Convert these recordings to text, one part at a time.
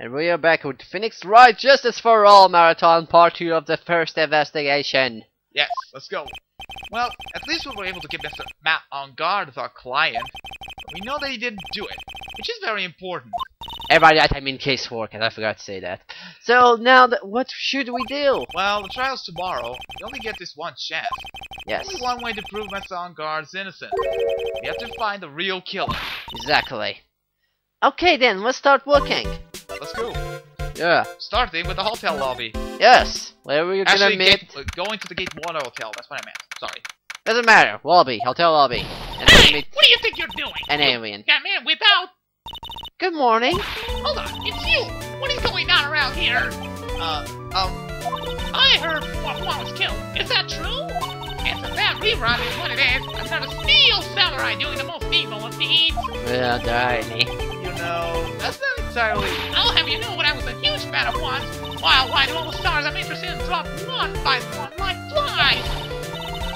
And we are back with Phoenix Wright Justice for All Marathon Part 2 of the first investigation. Yes, let's go. Well, at least we were able to get Mr. Matt Engarde with our client. We know that he didn't do it, which is very important. Everybody, that I mean casework, and I forgot to say that. So now, that, what should we do? Well, the trial's tomorrow. You only get this one chance. Yes, Only one way to prove Mr. Engarde's innocent. We have to find the real killer. exactly. Okay then, let's start working. Let's go. Yeah. Starting with the hotel lobby. Yes. Where we're gonna Actually, meet? gate, uh, going to the Gate one Hotel. That's what I meant. Sorry. Doesn't matter. Lobby, hotel lobby, and Hey, meet what do you think you're doing? an alien. Got man without. Good morning. Hold on, it's you. What is going on around here? Uh, um, I heard one one was killed. Is that true? It's a bad rerun, is what it is. Another steel samurai doing the most evil of deeds. Well, darny. you know, that's not entirely. I'll have you know what I was a huge fan of once. While why do all the stars I'm interested in drop one by one like flies?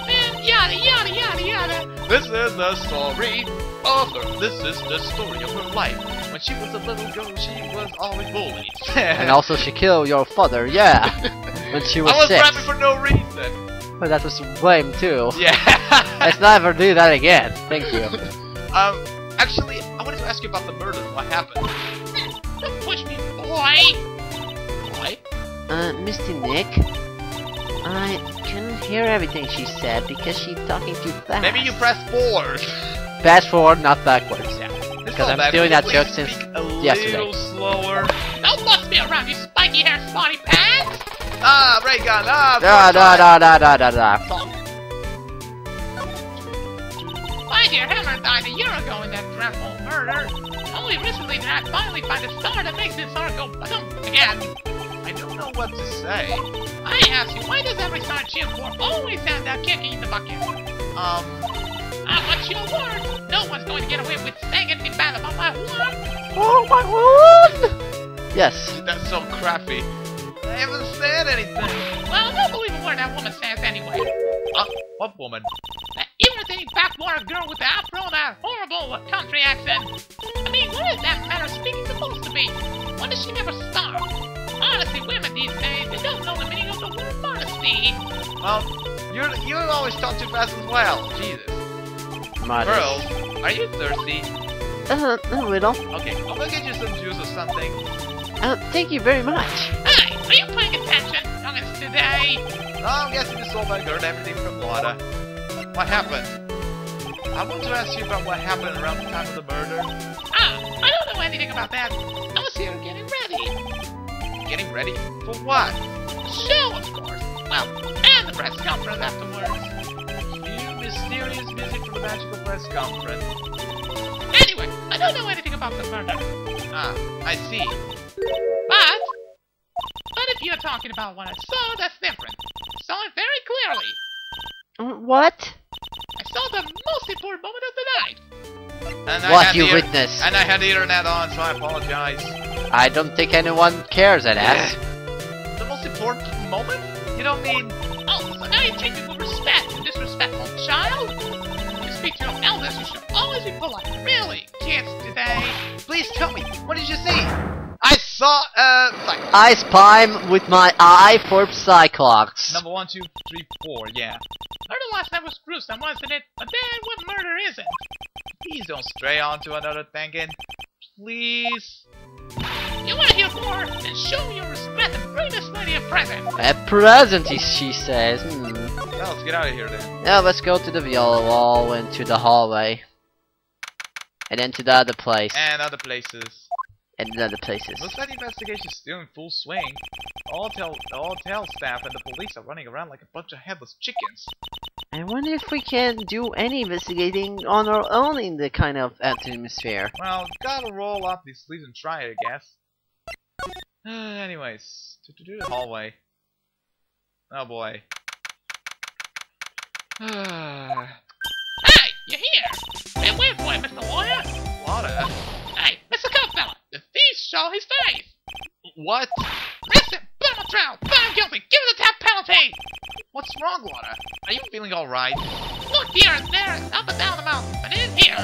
And yada yada yada yada. This is the story of her. This is the story of her life. When she was a little girl, she was always bullied. And also, she killed your father. Yeah. when she was, I was six. rapping for no reason. But that was lame too. Yeah. Let's never do that again. Thank you. um, actually, I wanted to ask you about the murder what happened. Don't push me, boy. Why? Uh, Misty Nick, I couldn't hear everything she said because she's talking too fast. Maybe you press forward. fast forward, not backwards. Yeah. Because I'm doing that joke since a yesterday. little slower. Don't bust me around, you spiky hair spotty pants. Ah, ray gun. Ah, Da da da da da da da. My dear Hammer died a year ago in that dreadful murder. Only recently did I finally find a star that makes this heart go ba-dum again. I don't know what to say. I ask you, why does every star cheer for always have that kick in the bucket? Um, Ah, what's your word? No one's going to get away with saying anything bad about my Juan. Oh my word! Yes. that's so crappy. I haven't said anything. Well, don't believe a word that woman says anyway. Uh, what woman? That irritating backwater girl with the afro and that horrible country accent. I mean, what is that manner of speaking supposed to be? When does she never stop? Honestly, women these days, they don't know the meaning of the word modesty. Well, you're you always talk too fast as well. Jesus. Modest. Girls, are you thirsty? Uh, a little. Okay, I'm gonna get you some juice or something. Uh, thank you very much. Hey, are you paying attention, youngins, today? I'm guessing you saw my girl everything from water. What happened? I want to ask you about what happened around the time of the murder. Ah, I don't know anything about that. I was here getting ready. Getting ready for what? The show, of course. Well, and the press conference afterwards. You mysterious music from the magical press conference. Anyway, I don't know anything about the murder. Ah, I see. But, but if you're talking about what I saw, that's different. Saw it very clearly. What? I saw the most important moment of the night. And I What had you the, witnessed? And I had the internet on, so I apologize. I don't think anyone cares at that. The most important moment? You don't mean... Oh, so now you treat me with respect, you disrespectful child. When you speak to your elders, you should always be polite. Really, kids today. Please tell me, what did you see? I saw, uh, like, I spy with my eye for Cyclops. number one, two, three, four, yeah. Murder last night was gruesome, wasn't it? But then, what murder is it? Please don't stray on to another thinking. Please. You want to hear more? Then show your respect and bring this lady a present. A present, she says. Hmm. Now let's get out of here then. Now let's go to the yellow wall and to the hallway. And then to the other place. And other places. And the other places. Looks like the investigation's still in full swing. All hotel, all hotel staff and the police are running around like a bunch of headless chickens. I wonder if we can do any investigating on our own in the kind of atmosphere. Well, gotta roll up these sleeves and try it, I guess. Uh, anyways, to, to do the hallway. Oh boy. Hey, you're here? Been waiting for you, Mr. Lawyer. Lotta? Hey, Mr. Costello, the thief saw his face. What? Arrest him, put him on trial, find guilty, give him the death penalty. What's wrong, Lotta? Are you feeling alright? Look here and there, and up and down the mountain, but in here.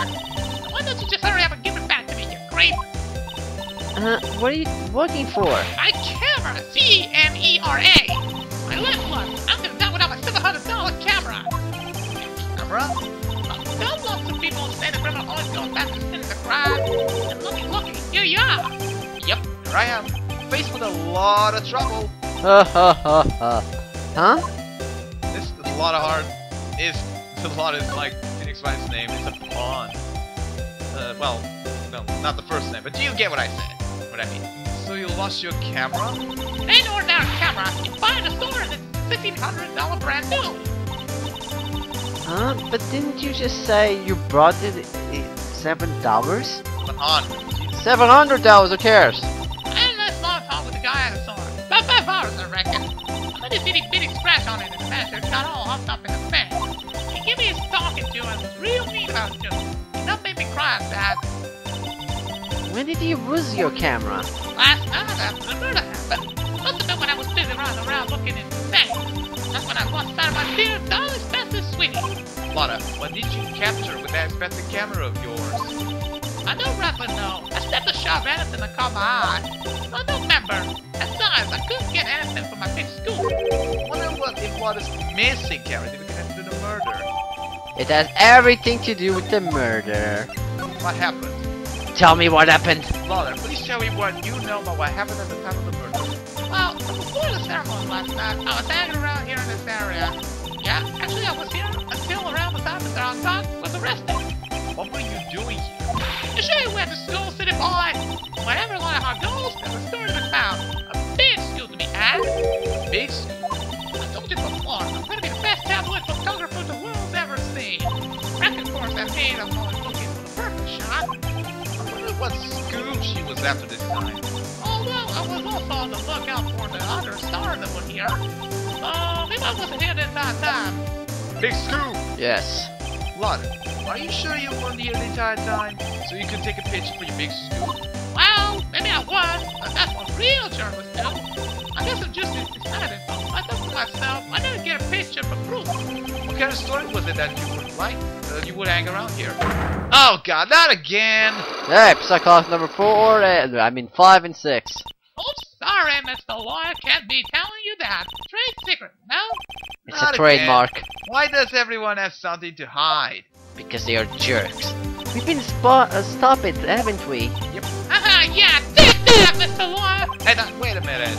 Why don't you just hurry up and give it back to me, you creep? Uh, what are you looking for? My camera! C-A-M-E-R-A! My one I'm gonna die without my $700 camera! Camera? Don't lots of people say the criminal always goes back to spinning the crime. And looky, looky, here you are! Yep, here I am. Faced with a lot of trouble. Ha ha ha ha. Huh? This is a lot of hard. Is a lot is like Phoenix Wright's name. It's a pawn. Uh, well, no, not the first name, but do you get what I said. What I mean. So you lost your camera? Ain't ordinary camera. You buy in a store and it's $1,500 brand new. Huh? But didn't you just say you brought it i- seven dollars? But on. Seven hundred dollars, who cares? And a small talk with the guy at the store. About five hours, I reckon. I just bitty bitty scratch on it and the bastard got all hopped up in the fan. He gave me his talking to and was real mean about it too. That made me cry, Dad. When did you lose your camera? Last night after the murder happened. Must have been when I was busy running around looking in the bank. That's when I lost sight of my dear darling sweetie. Lotta, what did you capture with that expensive camera of yours? I don't rather know. I stepped a shot at anything that caught my eye. I don't remember. Besides, I couldn't get anything from my big scoop. wonder what it was missing camera did we connect to the murder? It has everything to do with the murder. What happened? Tell me what happened. Lotta, please tell me what you know about what happened at the time of the murder. Well, before the ceremony last night, I was hanging around here in this area. Yeah, actually, I was here until around the time Mr. Ongok was arrested. What were you doing here? You show you went to school, city boy? Whenever one of our goals, there's a story to be found. A big school to be had. Big school. I told you before, I'm gonna be the best tabloid photographer the world's ever seen. Record course I made, I'm always looking for the perfect shot. I wonder what scoop she was after this time. Although I was also on the lookout for the other star that was here. Maybe I wasn't here the entire time. Big scoop! Yes. Lotta, are you sure you weren't here the entire time? So you can take a picture for your big scoop? Well, maybe I was, but that's what real journalists do. I guess I'm just as decided. I thought to myself, I never get a picture for proof. What kind of story was it that you would like, uh, you would hang around here? Oh god, not again! Hey, Psychotic number four, and I mean five and six. Oops, sorry, Mr. Lawyer, can't be telling you that. Trade secret, no? It's Not a trademark. Why does everyone have something to hide? Because they are jerks. We've been spot uh, stop it, haven't we? Yep. Haha, yeah, take that, Mr. Lawyer! Hey, now, wait a minute.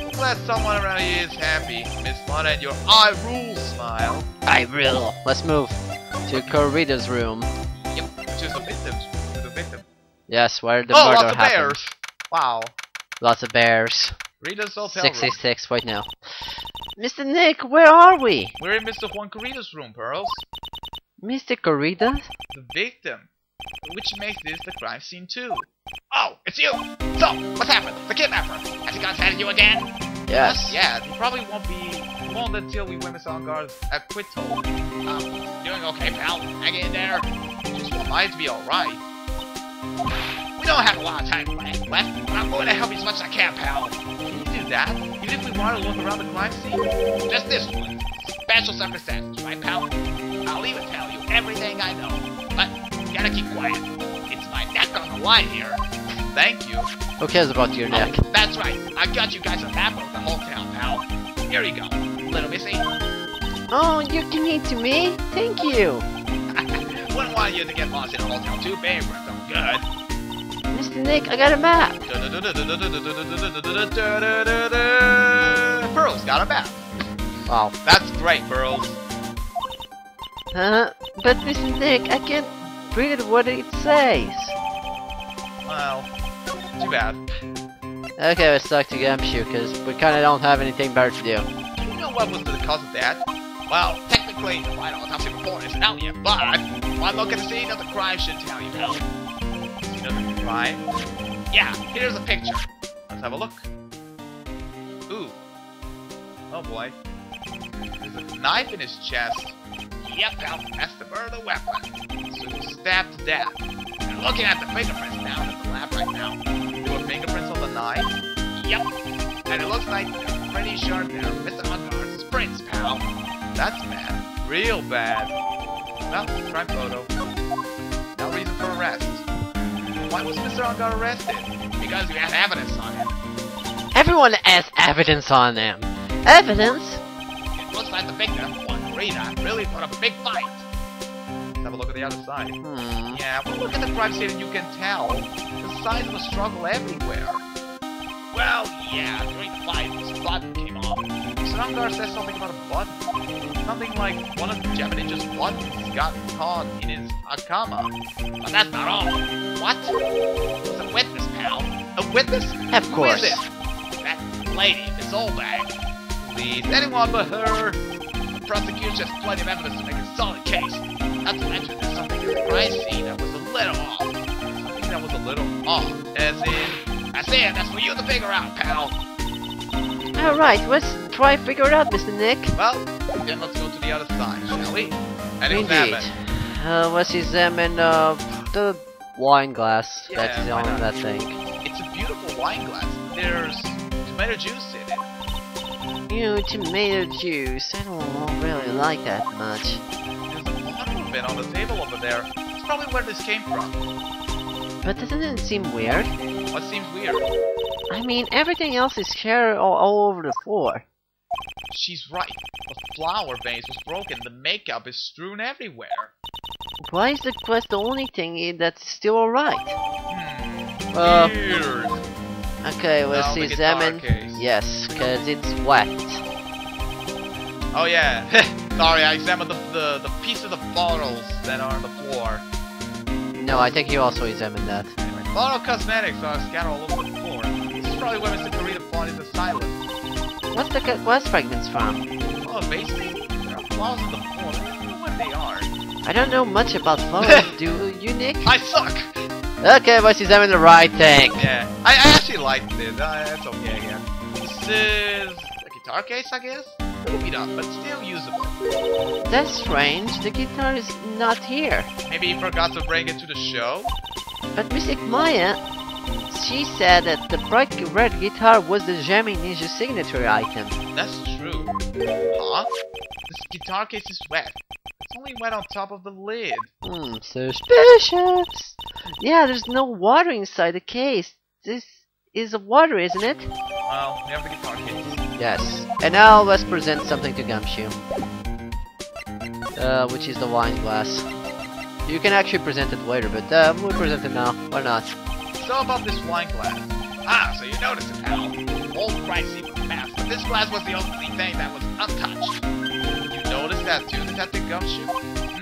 I'm glad someone around here is happy, Miss Lotta, and your I rule smile. I will. Let's move to Corrida's room. Yep, which is the victim's to the victim. Yes, where the oh, murder lots of happened. bears! Wow. Lots of bears. Rita's hotel room. Wait now. Mr. Nick, where are we? We're in Mr. Juan Corrida's room, Pearls. Mr. Corrida? The victim. Which makes this the crime scene too. Oh, it's you! So, what's happened? The kidnapper! Has he contacted you again? Yes. Yeah, he probably won't be long until we win this on guard at Quito. Um, doing okay, pal. Hang in there. Just want mine to be alright. We don't have a lot of time left, but I'm going to help you as much as I can, pal. Can you do that? Even if we want to look around the crime scene? Just this one. Special circumstances, right, pal? I'll even tell you everything I know. But you gotta keep quiet. It's my neck on the line here. Thank you. Who cares about your neck? Oh, that's right. I got you guys a map of the whole town, pal. Here you go, little missy. Oh, you can eat to me? Thank you. Wouldn't want you to get lost in a whole town too big for some good. Nick, I got a map. Pearl's got a map. Wow. That's great, Pearls. Huh? but Mr. Nick, I can't read what it says. Well, too bad. Okay, let's talk to Gumshoe, because we kinda don't have anything better to do. You know what was the cause of that? Well, technically, the final autopsy report isn't out yet, but at the scene of the crime should tell you now. Of the? Yeah, here's a picture. Let's have a look. Ooh. Oh boy. There's a knife in his chest. Yep, pal, that's the murder weapon. So he was stabbed to death. And looking at the fingerprints down in the lab right now. There fingerprints on the knife. Yep. And it looks like they're pretty sharp there. Mr. Engarde's prints, pal. That's bad. Real bad. Well, try photo. Why was Mr. Engarde arrested? Because you had evidence on him. Everyone has evidence on them. Evidence? It looks like the victim, one Rita, really put a big fight. Let's have a look at the other side. Hmm. Yeah, well, look at the crime scene and you can tell the signs of a struggle everywhere. Well, yeah, during the fight, his button came off. Engarde says something about a button. Something like one of Gemini's buttons got caught in his Akama. But that's not all. What? There's a witness, pal. A witness? Of Who course. is it? That lady, Miss Oldbag. Please, anyone but her. The prosecution has plenty of evidence to make a solid case. Not to mention there's something in the crime scene that was a little off. Something that was a little off. As in, That's it, that's for you to figure out, pal. Alright, let's try figure it out, Mr. Nick. well, then let's go to the other side, shall we? And Indeed. examine. Uh, let's examine uh, the wine glass Yeah, that's on not? that thing. It's a beautiful wine glass. There's tomato juice in it. You know, tomato juice. I don't really like that much. There's a bottle of it on the table over there. It's probably where this came from. But doesn't it seem weird? What seems weird? I mean, everything else is here all, all over the floor. She's right. The flower vase was broken. The makeup is strewn everywhere. Why is the quest the only thing that's still alright? Hmm. Uh, weird. Okay, let's Now examine. Yes, because it's wet. Oh yeah. Sorry, I examined the, the the piece of the bottles that are on the floor. No, I think you also examined that. Anyway, bottle cosmetics are scattered all over the floor. This is probably where Mr. Corrida pawned his asylum. What's the ca- glass fragments from? Oh, a vase? There are flaws in the floor. I don't know what they are. I don't know much about flowers, do you, Nick? I suck! Okay, let's examine the right thing. Yeah, I, I actually like this. Uh, it's okay again. This is a guitar case, I guess? Beat up, but still usable. That's strange, the guitar is not here. Maybe he forgot to bring it to the show? But Mystic Maya, she said that the bright red guitar was the Jammin' Ninja signature item. That's true. Huh? This guitar case is wet. It's only wet on top of the lid. Hmm, suspicious. Yeah, there's no water inside the case. This is water, isn't it? Well, we have the guitar case. Yes. And now let's present something to Gumshoe. Uh, which is the wine glass. You can actually present it later, but uh, we'll present it now. Why not? So about this wine glass. Ah, so you noticed it, pal. Old pricey was but this glass was the only thing that was untouched. You noticed that too, Detective Gumshoe?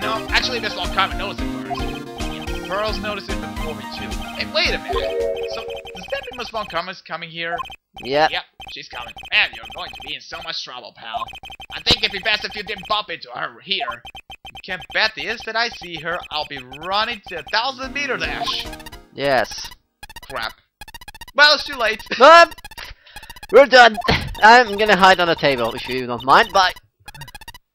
No, actually, Miss Von Karma noticed it first. Pearls noticed it before me too. Hey, wait a minute. So, does that mean Miss Von coming here? Yeah. Yep, she's coming. Man, you're going to be in so much trouble, pal. I think it'd be best if you didn't bump into her here. You can bet the instant I see her, I'll be running to a thousand meter dash. Yes. Crap. Well, it's too late. But we're done. I'm gonna hide on the table if you don't mind. Bye.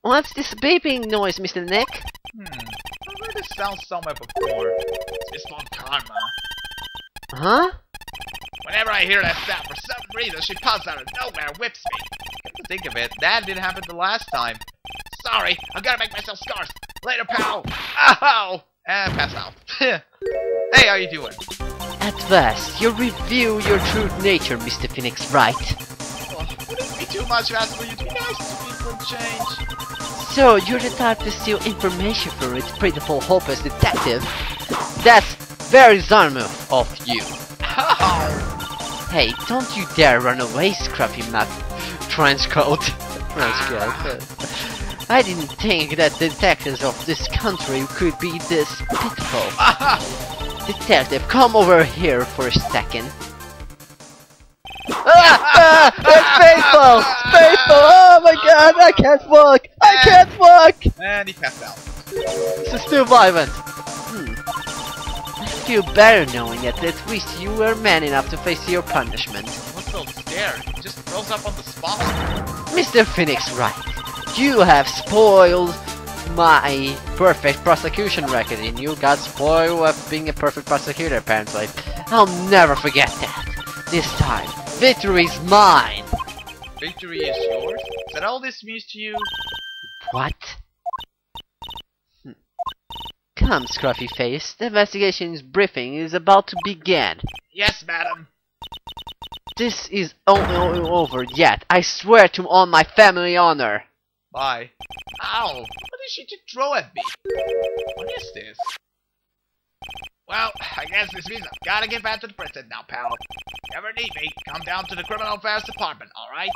What's this beeping noise, Mr. Nick? Hmm. I've heard this sound somewhere before. It's Von Karma. Huh? Whenever I hear that sound, for some reason, she pops out of nowhere and whips me. Come to think of it, that didn't happen the last time. Sorry, I gotta make myself scarce. Later, pal. Ow! And pass out. hey, how you doing? At last, you reveal your true nature, Mr. Phoenix Wright? Oh, would it be too much to ask for you to be nice to me for change? So, you're the type to steal information from its pitiful, hopeless detective? That's very Zarmu of you. Hey, don't you dare run away, Scruffy Mac trench coat. trench coat. I didn't think that detectives of this country could be this pitiful. Detective, come over here for a second. Ah, ah, it's painful! It's painful! Oh my god, I can't walk! I can't walk! and he passed out. This is too violent. Hmm. I feel better knowing that at least you were man enough to face your punishment. What's so scared? He just froze up on the spot. Mr. Phoenix Wright, you have spoiled my perfect prosecution record and you got spoiled with being a perfect prosecutor apparently. I'll never forget that. This time, victory is mine. Victory is yours? Is that all this means to you? What? Hmm. Come, Scruffy Face, the investigation's briefing is about to begin. Yes, madam. This is only over yet. I swear to on my family honor. Bye. Ow! What did she just throw at me? What is this? Well, I guess this means I've gotta get back to the prison now, pal. If you ever need me, come down to the criminal affairs department, alright?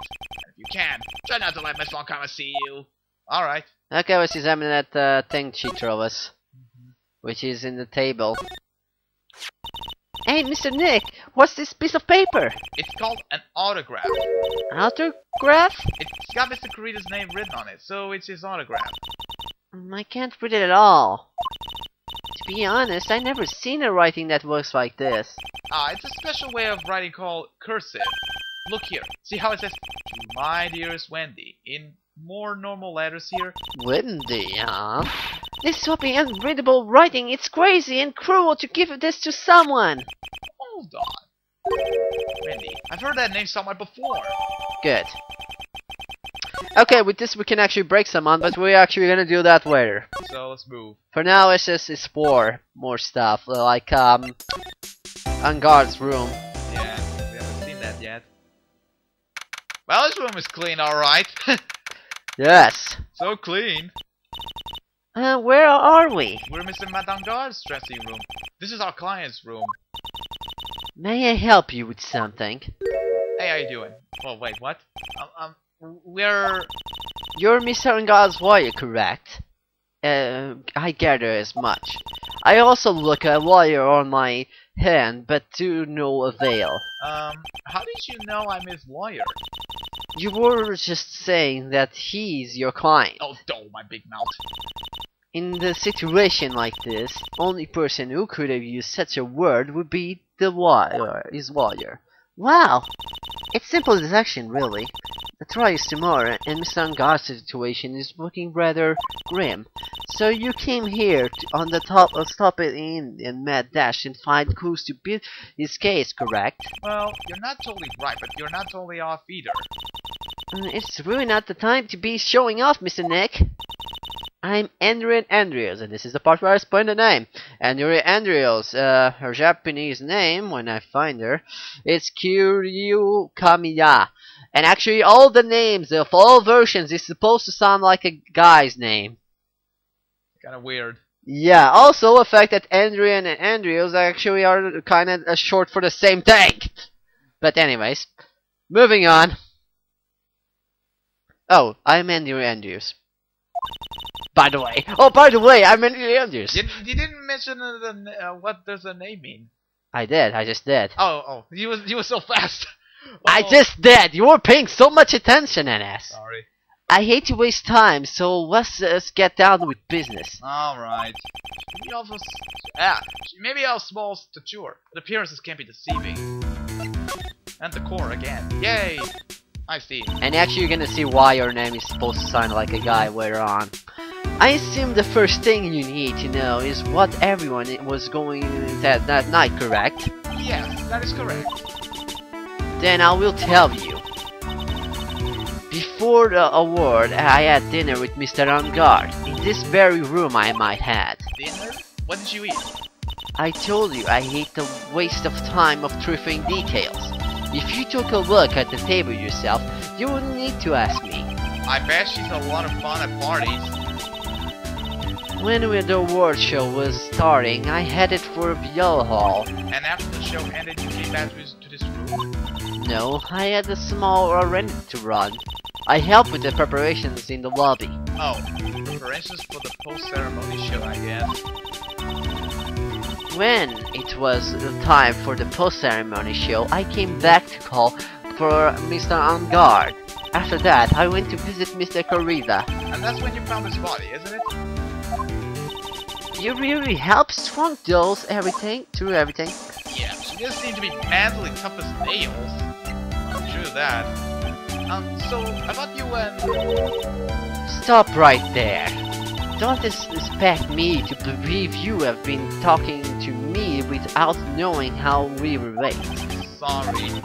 If you can, try not to let Miss Long come and see you. Alright. Okay, let's examine that uh, thing she threw us. Which is in the table. Hey, Mr. Nick, what's this piece of paper? It's called an autograph. Autograph? It's got Mr. Corrida's name written on it, so it's his autograph. Mm, I can't read it at all. To be honest, I never seen a writing that works like this. Ah, it's a special way of writing called cursive. Look here. See how it says, "To my dearest Wendy, in more normal letters here? Wendy, huh? This sloppy unreadable writing, it's crazy and cruel to give this to someone. Hold on. Wendy, I've heard that name somewhere before. Good. Okay, with this we can actually break someone, but we're actually gonna do that later. So let's move. For now, let's just explore more stuff, like, um, Engarde's room. Yeah, we haven't seen that yet. Well, this room is clean, alright. Yes. so clean. Uh, where are we? We're in Mr. Matt Engarde's dressing room. This is our client's room. May I help you with something? Hey, how you doing? Oh, wait, what? Um, um we're... You're Mr. Engarde's lawyer, correct? Uh, I gather as much. I also look a lawyer on my hand, but to no avail. Um, how did you know I'm his lawyer? You were just saying that he's your client. Oh, don't, my big mouth. In the situation like this, only person who could have used such a word would be the lawyer, his lawyer. Wow! It's simple deduction, really. The trial is tomorrow, and Mr. Engarde's situation is looking rather grim. So you came here to, on the top of Stop It In and Mad Dash and find clues to build his case, correct? Well, you're not totally right, but you're not totally off either. Uh, It's really not the time to be showing off, Mr. Nick. I'm Adrian Andrews, and this is the part where I explain the name. Adrian Andrews, uh, her Japanese name, when I find her, is Kiryu Kamiya. And actually, all the names of all versions is supposed to sound like a guy's name. Kinda weird. Yeah, also the fact that Adrian and Andrews actually are kind of short for the same thing. But anyways, moving on. Oh, I'm Andrew Andrews. By the way, oh by the way, I'm Andrew Andrews. You, you didn't mention uh, the, uh, what does the name mean. I did. I just did. Oh, oh, you was you were so fast. I Oh, just did. You were paying so much attention, NS. Sorry. I hate to waste time, so let's just get down with business. All right. Maybe s- ah, maybe our small stature. The appearances can be deceiving. And the core again. Yay! I see. And actually, you're gonna see why your name is supposed to sound like a guy later on. I assume the first thing you need to know is what everyone was going that that night, correct? Yes, that is correct. Then I will tell you. Before the award, I had dinner with Mr. Engarde. In this very room I might add. Dinner? What did you eat? I told you I hate the waste of time of truthing details. If you took a look at the table yourself, you wouldn't need to ask me. I bet she's a lot of fun at parties. When the award show was starting, I headed for Viola Hall. And after the show ended, you came back to this, room? No, I had a small errand to run. I helped with the preparations in the lobby. Oh, preparations for the post-ceremony show, I guess. When it was the time for the post-ceremony show, I came back to call for Mr. Engarde. After that, I went to visit Mr. Corrida. And that's when you found his body, isn't it? You really helped strong those everything through everything. Yeah, she just seemed to be mentally tough as nails. I'm sure of that. Um, so, about you and... Stop right there. Don't expect me to believe you have been talking to me without knowing how we relate. Sorry.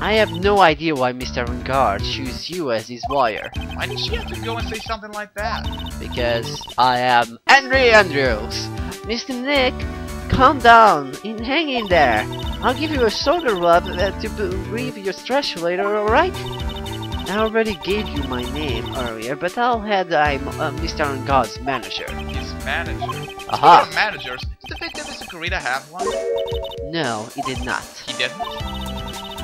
I have no idea why Mr. Vanguard chose you as his lawyer. Why did she have to go and say something like that? Because I am Henry Andrews. Mr. Nick, calm down and hang in there. I'll give you a shoulder rub to relieve your stress later, alright? I already gave you my name earlier, but I'll add I'm uh, Mr. Vanguard's manager. His manager. Aha! Managers, did the victim Mr. Corrida have one? No, he did not. He didn't?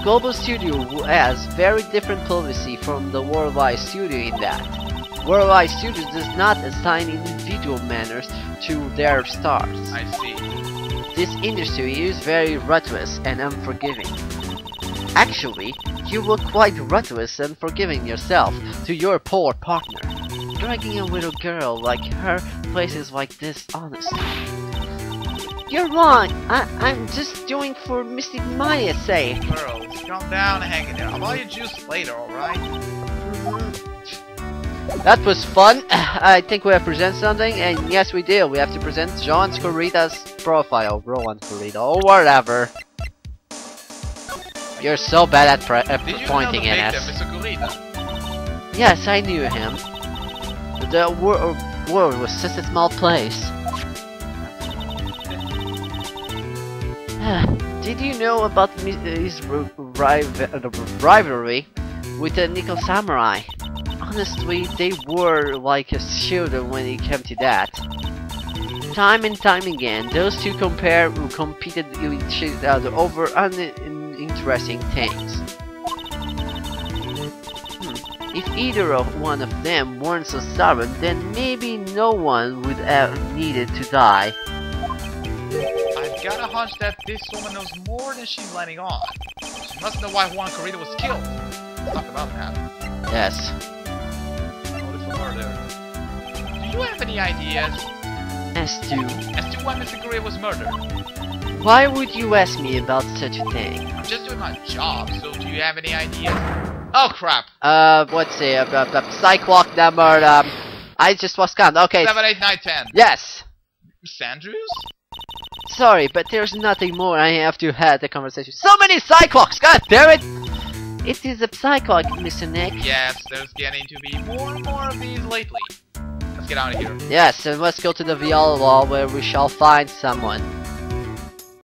Global Studio has very different policy from the Worldwide Studio in that. Worldwide Studio does not assign individual manners to their stars. I see. This industry is very ruthless and unforgiving. Actually, you were quite ruthless and forgiving yourself to your poor partner. Dragging a little girl like her places like this honestly. You're wrong. I I'm just doing for Mystic Maya's sake. Girls, calm down and hang in there. I'll buy you juice later, alright? That was fun. I think we have present something, and yes, we do. We have to present John Scorita's profile, Rowan Scorita, or whatever. You're so bad at at Did you pointing know the at us. Yes, I knew him. The wor world was such a small place. Did you know about his uh, rivalry with the Nickel Samurai? Honestly, they were like a children when it came to that. Time and time again, those two compare competed with each other over uninteresting things. Hmm. If either of one of them weren't so stubborn, then maybe no one would have needed to die. Got a hunch that this woman knows more than she's letting on. She must know why Juan Corrida was killed. Let's talk about that. Yes. Murder. Do you have any ideas As to as to why Mr. Corrida was murdered? why would you ask me about such a thing? I'm just doing my job, so do you have any ideas? Oh crap! Uh, what's it? Uh, uh, uh, Psyche-Lock number. Um, I just was count. Okay. 7, 8, 9, 10. Yes. Miss Andrews? Sorry, but there's nothing more. I have to have the conversation. So many Psyche-Locks. God damn it! It is a Psyche-Lock, Mr. Nick. Yes, there's getting to be more and more of these lately. Let's get out of here. Yes, and let's go to the Viola Wall where we shall find someone.